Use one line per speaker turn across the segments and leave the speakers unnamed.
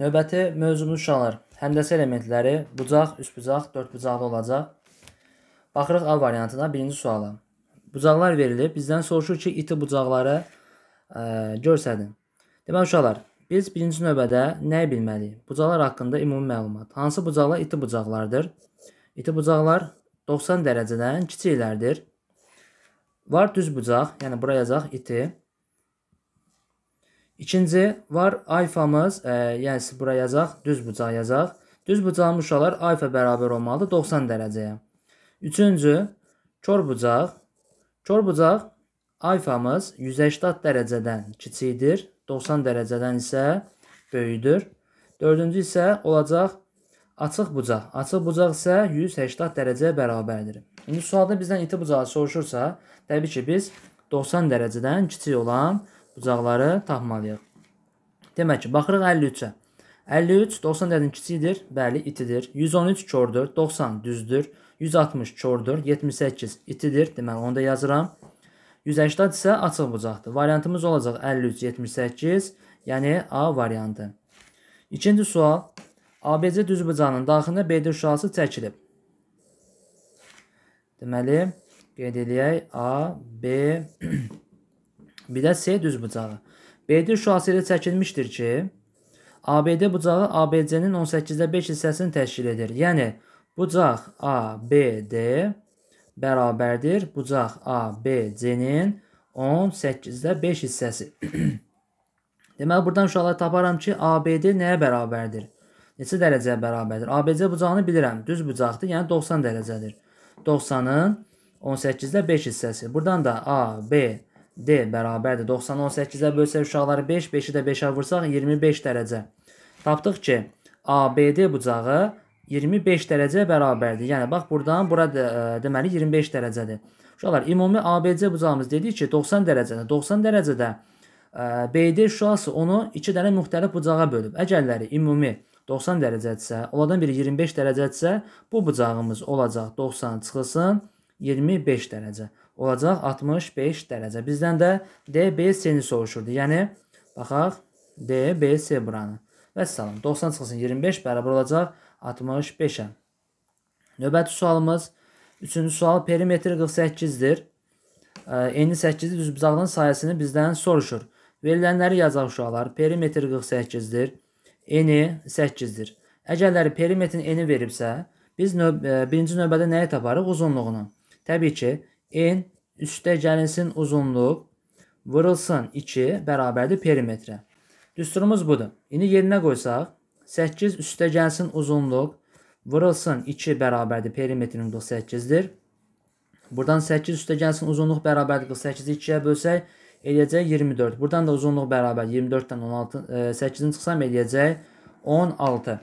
Növbəti mövzumuz uşaqlar. Həndəsə elementləri bucaq, üçbucaq, dördbucaqlı olacaq. Baxırıq A variantına birinci suala. Bucaqlar verilib. Bizdən soruşur ki, iti bucaqları ə, göstərin. Deməli uşaqlar, biz birinci növbədə nəyi bilməliyik? Bucaqlar haqqında ümumi məlumat. Hansı bucaqlar iti bucaqlardır? İti bucaqlar 90 dərəcədən kiçiklərdir. Var düz bucaq, yəni bura yazaq iti. İkinci var alfamız, e, yəni bura yazaq, düz bucaq yazaq. Düz bucağın uşaqlar alfa bərabər olmalıdır 90 dərəcəyə. Üçüncü, kör bucaq. Kör bucaq alfamız 180 dərəcədən kiçikdir, 90 dərəcədən isə böyükdür. Dördüncü isə olacaq açıq bucaq. Açıq bucaq isə 180 dərəcəyə bərabərdir. İndi sualda bizdən iti bucağı soruşursa, təbii ki, biz 90 dərəcədən kiçik olan bucaqları tapmalıyıq. Demək ki, baxırıq 53-ə. 53 90 dərəcədən kiçikdir, bəli, itidir. 113 kördür, 90 düzdür. 160 kördür, 78 itidir. Deməli, onu da yazıram. 180 isə açıq bucaqdır. Variantımız olacaq 53 78, yəni A variantı. İkinci sual. ABC düz bucağının daxilində BD şüası çəkilib. Deməli, qeyd eləyək A, B Bir də C düz bucağı. BD şüası ilə çəkilmişdir ki, ABD bucağı ABC-nin 18-də 5 hissəsini təşkil edir. Yəni, bucaq ABD bərabərdir bucaq ABC-nin 18-də 5 hissəsi. Deməli, buradan uşaqlar taparam ki, ABD nəyə bərabərdir? Neçə dərəcəyə bərabərdir? ABC bucağını bilirəm. Düz bucaqdır, yəni 90 dərəcədir. 90-ın 18-də 5 hissəsi. Buradan da AB D bərabərdir 90-ı 18-ə bölsək uşaqları 5, 5-i də 5-ə vursaq 25 dərəcə. Tapdıq ki, ABD bucağı 25 dərəcəyə bərabərdir. Yəni bax burdan bura de, deməli 25 dərəcədir. Uşaqlar, ümumi ABC bucağımız dedik ki, 90 dərəcədə. 90 dərəcədə ə, BD şüası onu 2 dənə müxtəlif bucağa bölüb. Əgərləri ümumi 90 dərəcədirsə, onlardan biri 25 dərəcədirsə, bu bucağımız olacaq 90 çıxılsın 25 dərəcə olacaq 65 dərəcə. Bizdən də DBC-ni soruşurdu. Yəni baxaq DBC buranı. Vəssalam. 90 çıxılsın 25 bərabər olacaq 65-ə. Növbəti sualımız 3-cü sual perimetr 48-dir. Eni 8-dir. Düz bucaqlığın sayəsini bizdən soruşur. Verilənləri yazaq uşaqlar. Perimetr 48-dir. Eni 8-dir. Əgərləri perimetrin eni veribsə, biz növ birinci növbədə nəyi taparıq? Uzunluğunu. Təbii ki, n üstə gəlinsin uzunluq vurulsun 2 bərabərdir perimetrə. Düsturumuz budur. İndi yerinə qoysaq 8 üstə gəlsin uzunluq vurulsun 2 bərabərdir perimetrin 8-dir. Buradan 8 üstə gəlsin uzunluq bərabərdir 48-i 2-yə bölsək eləyəcək 24. Buradan da uzunluq bərabər 24-dən 16 8-in çıxsam eləyəcək 16.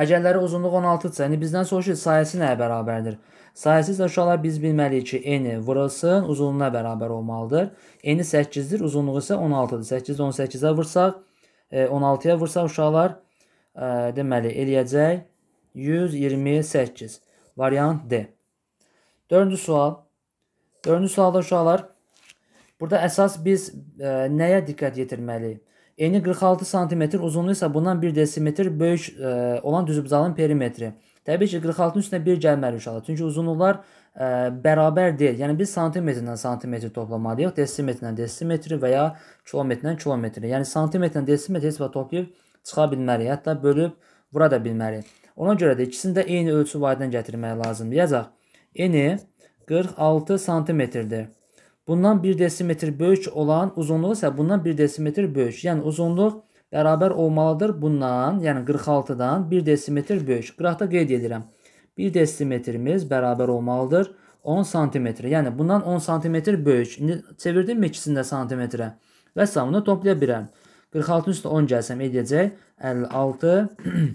Əgərləri uzunluq 16-dırsa, yəni bizdən soruşur sayəsi nəyə bərabərdir? Sayəsiz uşaqlar biz bilməliyik ki, eni vurulsun uzunluğuna bərabər olmalıdır. Eni 8-dir, uzunluğu isə 16-dır. 8-i 18-ə vursaq, 16-ya e, vursaq uşaqlar e, deməli eləyəcək 128. Variant D. Dördüncü sual. Dördüncü sualda uşaqlar burada əsas biz e, nəyə diqqət yetirməliyik? Eni 46 sm, uzunluğu isə bundan 1 desimetr böyük olan düzbucağın perimetri. Təbii ki, 46-ın üstünə 1 gəlməli uşaqlar. Çünki uzunluqlar ə, bərabər deyil. Yəni biz santimetrdən santimetr toplamalıyıq, desimetrdən desimetri və ya kilometrdən kilometri. Yəni santimetrdən desimetr heç vaxt toplayıb çıxa bilmərik. Hətta bölüb vura da bilmərik. Ona görə də ikisini də eyni ölçü vahiddən gətirmək lazımdır. Yazaq. Eni 46 santimetrdir. Bundan 1 desimetr böyük olan uzunluğu isə bundan 1 desimetr böyük. Yəni uzunluq bərabər olmalıdır bundan, yəni 46-dan 1 desimetr böyük. Qıraqda qeyd edirəm. 1 desimetrimiz bərabər olmalıdır 10 santimetrə. Yəni bundan 10 santimetr böyük. İndi çevirdim ikisini də santimetrə. Və samını toplaya bilirəm. 46-ın üstə 10 gəlsəm edəcək 56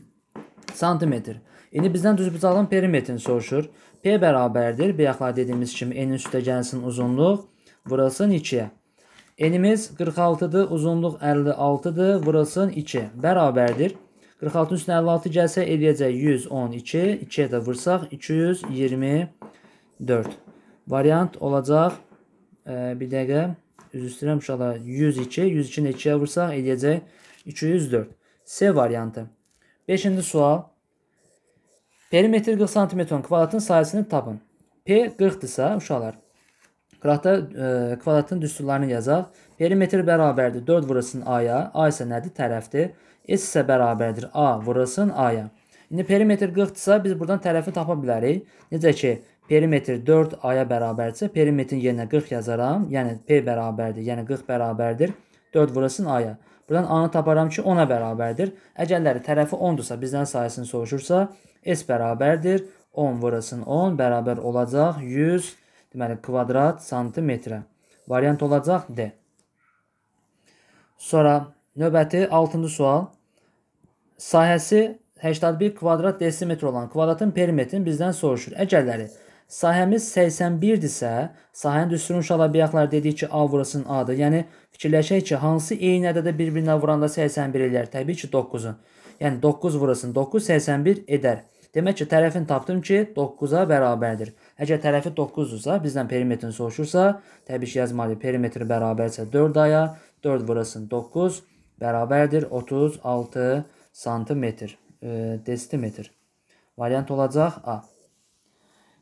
santimetr. İndi bizdən düzbucaqlığın perimetrini soruşur. P bərabərdir. Bayaqlar dediyimiz kimi n-in üstə gəlsin uzunluq vurulsun 2-yə. Enimiz 46-dır, uzunluq 56-dır, vurulsun 2 bərabərdir. 46-ın üstünə 56 gəlsə eləyəcək 112, 2-yə də vursaq 224. Variant olacaq, e, bir dəqiqə, üzr istəyirəm uşaqlar, 102, 102-ni 2-yə vursaq eləyəcək 204. C variantı. 5-ci sual. Perimetr 40 cm kvadratın sayısını tapın. P 40-dırsa uşaqlar. Qıraqda e, kvadratın düsturlarını yazaq. Perimetr bərabərdir 4 vurasın A-ya. A isə nədir? Tərəfdir. S isə bərabərdir A vurasın A-ya. İndi perimetr 40-dırsa biz buradan tərəfi tapa bilərik. Necə ki, perimetr 4 A-ya bərabərdirsə, perimetrin yerinə 40 yazaram. Yəni P bərabərdir, yəni 40 bərabərdir 4 vurasın A-ya. Buradan A-nı taparam ki, 10-a bərabərdir. Əgərləri tərəfi 10-dursa, bizdən sayısını soruşursa, S bərabərdir 10 vurasın 10 bərabər olacaq 100 deməli kvadrat santimetrə. Variant olacaq D. Sonra növbəti 6-cı sual. Sahəsi 81 kvadrat desimetr olan kvadratın perimetrini bizdən soruşur. Əgərləri sahəmiz 81-dirsə, sahənin düsturunu uşaqlar bayaqlar dedik ki, A vurasın A-dır. Yəni fikirləşək ki, hansı eyni ədədə bir-birinə vuranda 81 eləyər? Təbii ki, 9-u. Yəni 9 vurasın 9 81 edər. Demək ki, tərəfin tapdım ki, 9-a bərabərdir. Əgər tərəfi 9-dursa, bizdən perimetrini soruşursa, təbii ki, yazmalıyıq. Perimetr bərabərsə 4 aya, 4 vurasın 9 bərabərdir 36 santimetr e, desimetr. Variant olacaq A.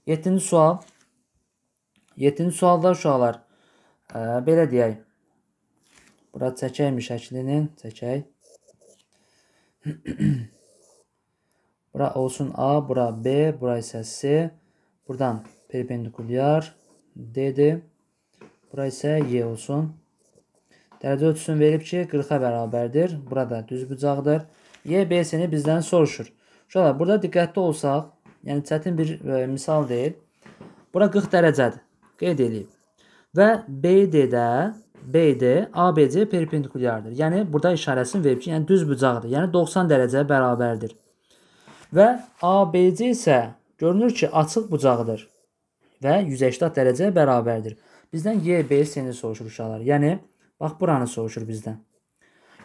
7-ci sual. 7-ci sualda uşaqlar e, belə deyək. Bura çəkəkmi şəklinin? Çəkək. bura olsun A, bura B, bura isə C. Buradan perpendikulyar D-dir. Bura isə Y olsun. Dərəcə ölçüsünü verib ki, 40-a bərabərdir. Burada düz bucaqdır. YBS-ni bizdən soruşur. Uşaqlar, burada diqqətli olsaq, yəni çətin bir e, misal deyil. Bura 40 dərəcədir. Qeyd edeyim. Və BD-də BD ABC perpendikulyardır. Yəni burada işarəsini verib ki, yəni düz bucaqdır. Yəni 90 dərəcəyə bərabərdir. Və ABC isə görünür ki, açıq bucaqdır və 180 dərəcəyə bərabərdir. Bizdən YBS-ni soruşur uşaqlar. Yəni bax buranı soruşur bizdən.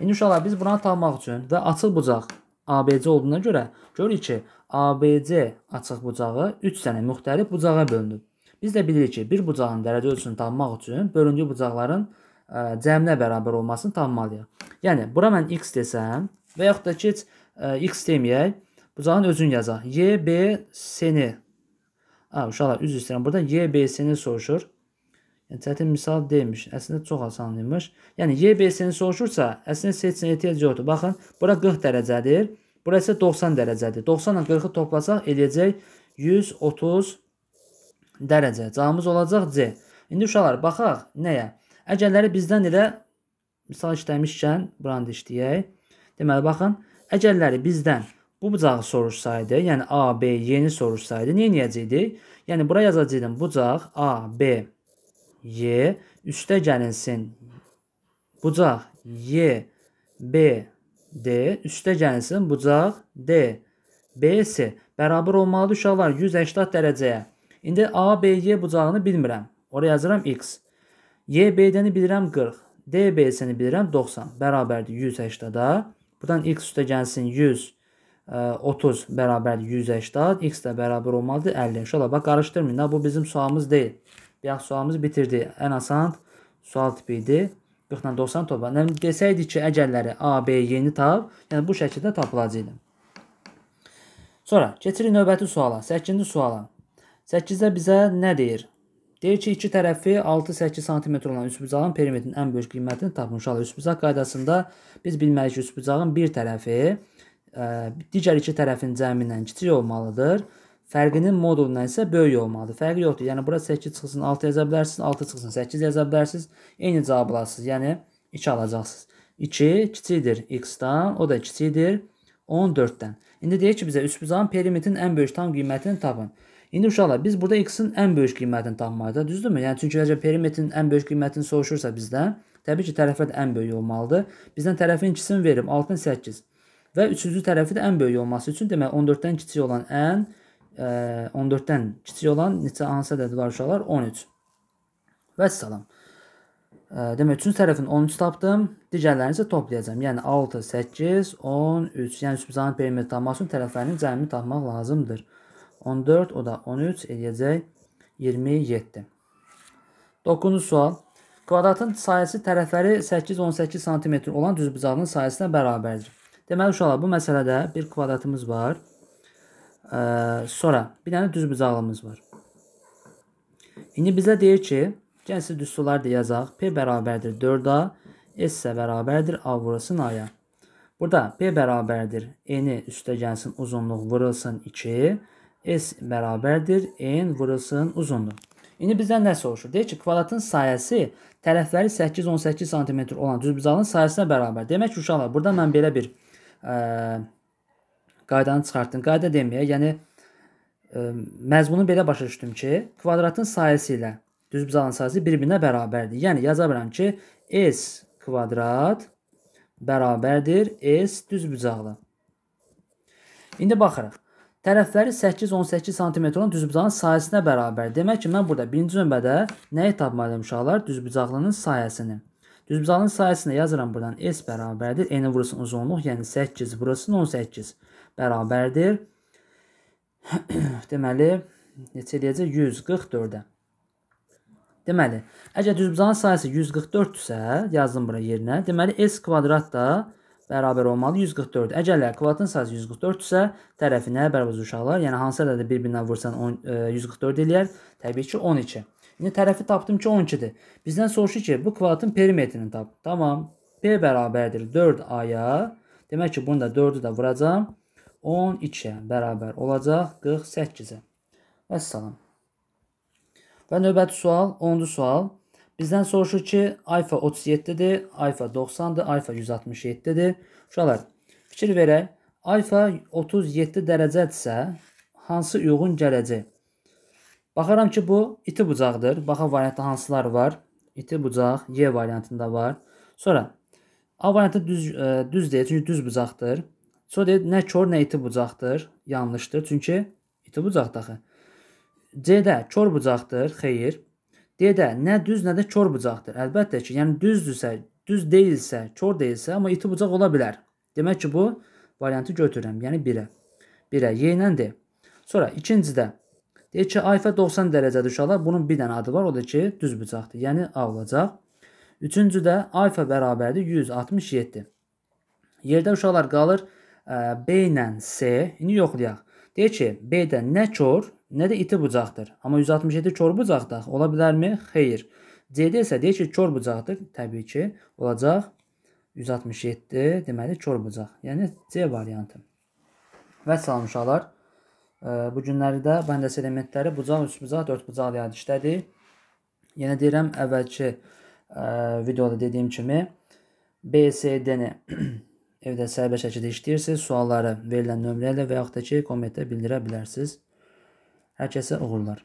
İndi uşaqlar biz buranı tapmaq üçün və açıq bucaq ABC olduğuna görə görürük ki, ABC açıq bucağı 3 dənə müxtəlif bucağa bölünüb. Biz də bilirik ki, bir bucağın dərəcə ölçüsünü tapmaq üçün bölündüyü bucaqların ə, cəminə bərabər olmasını tapmalıyıq. Yəni bura mən x desəm və yaxud da ki, ə, x deməyək, bucağın özünü yazaq. YBC-ni Ha, uşaqlar üzr istəyirəm. Burada YBC-ni soruşur. Yəni çətin misal deyilmiş. Əslində çox asan imiş. Yəni YBS-ni soruşursa, əslində seçsinə ehtiyac yoxdur. Baxın, bura 40 dərəcədir. Bura isə 90 dərəcədir. 90 ilə 40-ı toplasaq eləyəcək 130 dərəcə. Cavabımız olacaq C. İndi uşaqlar, baxaq nəyə? Əgərləri bizdən elə misal işləmişkən buranı işləyək. Deməli, baxın, əgərləri bizdən bu bucağı soruşsaydı, yəni A, B, Y-ni soruşsaydı, nə edəcəkdik? Yəni, bura yazacaqdım bucaq A, B, Y üstə gəlinsin. Bucaq Y, B, D üstə gəlinsin bucaq D, B, C bərabər olmalıdır uşaqlar 180 dərəcəyə. İndi A, B, Y bucağını bilmirəm. Oraya yazıram X. Y, B-dəni bilirəm 40. D, B, C-ni bilirəm 90. Bərabərdir 180-da. Buradan X üstə gəlsin 100. 30 bərabərdir 180. X də bərabər olmalıdır 50. Uşaqlar, bax qarışdırmayın da, bu bizim sualımız deyil. Bayaq sualımız bitirdi. Ən asan sual tipi idi. 40 ilə 90 topla. Yəni desəydik ki, əgərləri A, B, Y-ni tap, yəni bu şəkildə tapılacaqdı. Sonra keçirik növbəti suala, 8-ci suala. 8-də bizə nə deyir? Deyir ki, iki tərəfi 6-8 sm olan üçbucağın perimetrinin ən böyük qiymətini tapmışlar. Üçbucaq qaydasında biz bilməliyik ki, üçbucağın bir tərəfi digər iki tərəfin cəmindən kiçik olmalıdır. Fərqinin modulundan isə böyük olmalıdır. Fərqi yoxdur. Yəni bura 8 çıxsın 6 yaza bilərsiniz, 6 çıxsın 8 yaza bilərsiniz. Eyni cavab alasınız. Yəni 2 alacaqsınız. 2 kiçikdir x-dan, o da kiçikdir 14-dən. İndi deyək ki, bizə üçbucağın perimetrin ən böyük tam qiymətini tapın. İndi uşaqlar, biz burada x-in ən böyük qiymətini tapmalıyıq, düzdürmü? Yəni çünki əgər perimetrin ən böyük qiymətini soruşursa bizdən, təbii ki, tərəfə də ən böyük olmalıdır. Bizdən tərəfin ikisini verib 6-ın 8 və üçüncü tərəfi də ən böyük olması üçün demək 14-dən kiçik olan ən 14-dən kiçik olan neçə hansı ədəd var uşaqlar? 13. Vəssalam. Demək, üçüncü tərəfin 13 tapdım. Digərlərini isə toplayacağam. Yəni 6, 8, 13. Yəni üçbucağın perimetri tapmaq üçün tərəflərinin cəmini tapmaq lazımdır. 14, o da 13 eləyəcək 27. 9-cu sual. Kvadratın sayəsi tərəfləri 8-18 sm olan düzbucağın sayəsina bərabərdir. Deməli uşaqlar, bu məsələdə bir kvadratımız var. Ə, sonra bir dənə düzbucaqlımız var. İndi bizə deyir ki, gəlin siz düsturları da yazaq. P bərabərdir 4A, S isə bərabərdir A vurulsun A-ya. Burada P bərabərdir N-i üstə gəlsin uzunluq vurulsun 2, S bərabərdir N vurulsun uzunluq. İndi bizdən nə soruşur? Deyir ki, kvadratın sayəsi tərəfləri 8-18 sm olan düzbucağın sayəsina bərabər. Demək ki, uşaqlar, burada mən belə bir ə, qaydanı çıxartdım. Qayda deməyə, yəni ə, məzmunu belə başa düşdüm ki, kvadratın sayəsi ilə düzbucağın sayəsi bir-birinə bərabərdir. Yəni yaza bilərəm ki, S kvadrat bərabərdir S düzbucaqlı. İndi baxırıq. Tərəfləri 8-18 sm olan düzbucağın sayəsinə bərabər. Demək ki, mən burada birinci növbədə nəyi tapmalıyam uşaqlar? Düzbucaqlının sayəsini. Düzbucaqlının sayəsini yazıram buradan. S bərabərdir. N vurulsun uzunluq, yəni 8 vurulsun 18 bərabərdir. Deməli, neçə eləyəcək? 144-ə. Deməli, əgər düzbucağın sayəsi 144-dürsə, yazdım bura yerinə. Deməli, S kvadrat da bərabər olmalı 144. Əgər kvadratın sayısı 144-dürsə, tərəfi nəyə bərabər uşaqlar? Yəni hansı ədədə bir-birinə vursan 10, e, 144 eləyər? Təbii ki 12. İndi tərəfi tapdım ki 12-dir. Bizdən soruşur ki, bu kvadratın perimetrini tap. Tamam. P bərabərdir 4A-ya. Demək ki, bunu da 4-ü də vuracam. 12-yə bərabər olacaq 48-ə. Vəssalam. Və növbəti sual, 10-cu sual. Bizdən soruşur ki, alfa 37-dir, alfa 90-dır, alfa 167-dir. Uşaqlar, fikir verək. Alfa 37 dərəcədirsə, hansı uyğun gələcək? Baxaram ki, bu iti bucaqdır. Baxa variantda hansılar var? İti bucaq, Y variantında var. Sonra A variantı düz ə, e, düz deyil, çünki düz bucaqdır. Sonra deyir, nə kör, nə iti bucaqdır. Yanlışdır, çünki iti bucaqdır axı. C-də kör bucaqdır, xeyr. D-də nə düz, nə də kör bucaqdır. Əlbəttə ki, yəni düzdürsə, düz deyilsə, kör deyilsə, amma iti bucaq ola bilər. Demək ki, bu variantı götürürəm. Yəni 1-ə. 1-ə Y ilə D. Sonra ikincidə deyir ki, alfa 90 dərəcədir uşaqlar. Bunun bir dənə adı var, o da ki, düz bucaqdır. Yəni A olacaq. Üçüncüdə alfa bərabərdir 167. Yerdə uşaqlar qalır B ilə C. İndi yoxlayaq. Deyir ki, B-də nə kör, nə də iti bucaqdır. Amma 167 kör bucaqdır. Ola bilərmi? Xeyr. C-də isə deyir ki, kör bucaqdır. Təbii ki, olacaq 167, deməli kör bucaq. Yəni C variantı. Və salam uşaqlar. Bu günlərdə bəndəs elementləri bucaq, üç bucaq, dörd bucaq ilə işlədik. Yenə deyirəm, əvvəlki videoda dediyim kimi BSD-ni evdə sərbəst şəkildə işləyirsiniz. Sualları verilən nömrə ilə və yaxud da ki, kommentdə bildirə bilərsiniz. Hər kəsə uğurlar.